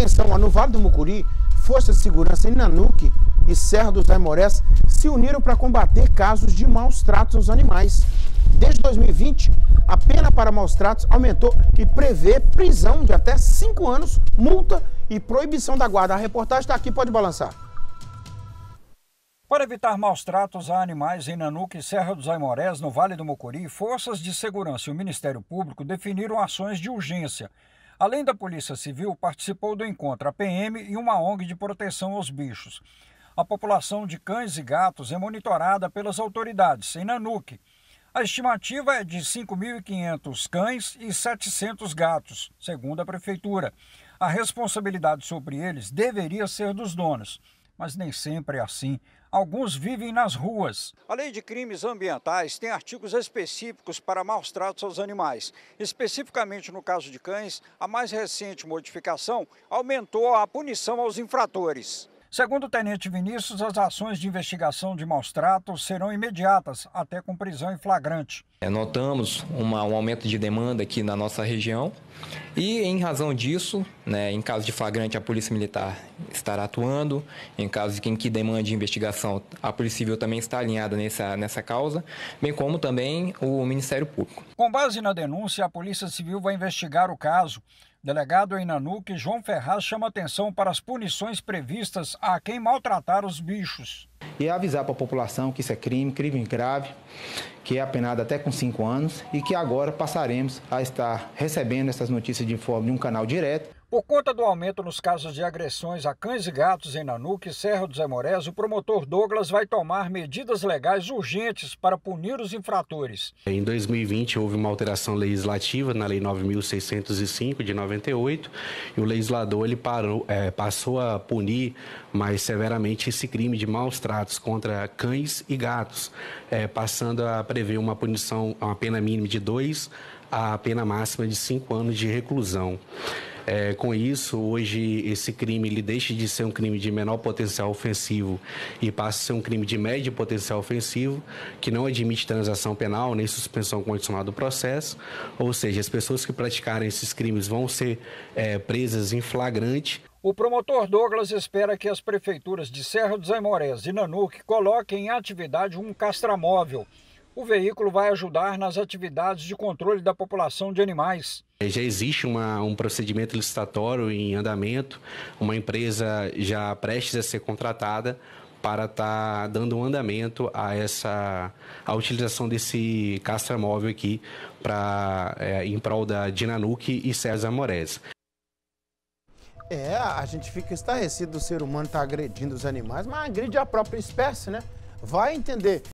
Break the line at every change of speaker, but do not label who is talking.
atenção, no Vale do Mucuri, Forças de Segurança em Nanuque e Serra dos Aimorés se uniram para combater casos de maus tratos aos animais. Desde 2020, a pena para maus tratos aumentou e prevê prisão de até 5 anos, multa e proibição da guarda. A reportagem está aqui, pode balançar.
Para evitar maus tratos a animais em Nanuque e Serra dos Aimorés, no Vale do Mucuri, forças de segurança e o Ministério Público definiram ações de urgência Além da Polícia Civil, participou do encontro a PM e uma ONG de proteção aos bichos. A população de cães e gatos é monitorada pelas autoridades em Nanuque. A estimativa é de 5.500 cães e 700 gatos, segundo a prefeitura. A responsabilidade sobre eles deveria ser dos donos mas nem sempre é assim. Alguns vivem nas ruas. A lei de crimes ambientais tem artigos específicos para maus tratos aos animais. Especificamente no caso de cães, a mais recente modificação aumentou a punição aos infratores. Segundo o tenente Vinícius, as ações de investigação de maus tratos serão imediatas, até com prisão em flagrante.
É, notamos uma, um aumento de demanda aqui na nossa região e, em razão disso, né, em caso de flagrante, a Polícia Militar estará atuando. Em caso de quem que demande investigação, a Polícia Civil também está alinhada nessa, nessa causa, bem como também o Ministério Público.
Com base na denúncia, a Polícia Civil vai investigar o caso. Delegado em Nanuque, João Ferraz chama atenção para as punições previstas a quem maltratar os bichos.
E avisar para a população que isso é crime, crime grave, que é apenado até com cinco anos e que agora passaremos a estar recebendo essas notícias de forma de um canal direto
por conta do aumento nos casos de agressões a cães e gatos em Nanuque e Serra dos Amorés, o promotor Douglas vai tomar medidas legais urgentes para punir os infratores.
Em 2020 houve uma alteração legislativa na Lei 9.605 de 98 e o legislador ele parou, é, passou a punir mais severamente esse crime de maus tratos contra cães e gatos, é, passando a prever uma punição, uma pena mínima de dois a pena máxima de cinco anos de reclusão. É, com isso, hoje esse crime ele deixa de ser um crime de menor potencial ofensivo e passa a ser um crime de médio potencial ofensivo, que não admite transação penal nem suspensão condicional do processo. Ou seja, as pessoas que praticarem esses crimes vão ser é, presas em flagrante.
O promotor Douglas espera que as prefeituras de Serra dos Aimorés e Nanuque coloquem em atividade um castramóvel o veículo vai ajudar nas atividades de controle da população de animais.
Já existe uma, um procedimento licitatório em andamento, uma empresa já prestes a ser contratada para estar tá dando um andamento a essa a utilização desse castramóvel aqui para é, em prol da Dinanuc e César Amores.
É, a gente fica estarrecido do ser humano estar tá agredindo os animais, mas agride a própria espécie, né? Vai entender.